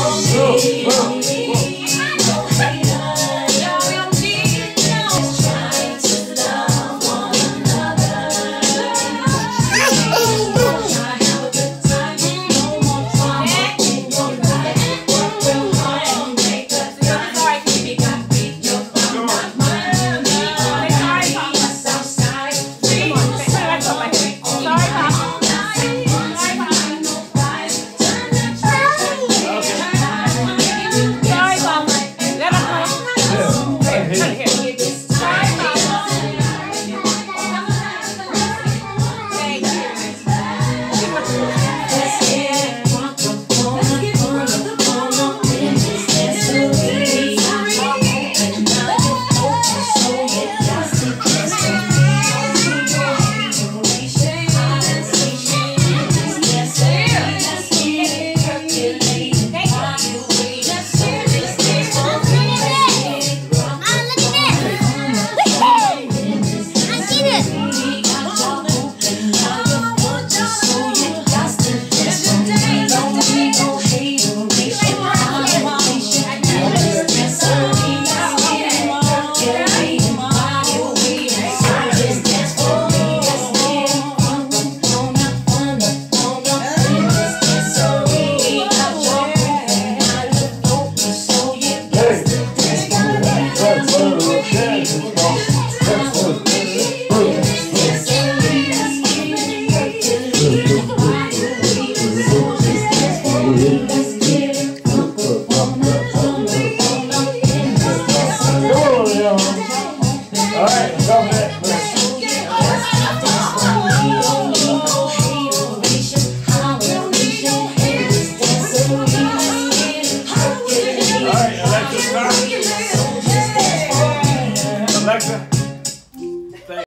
whoa, whoa, whoa. Thank you. Alexa.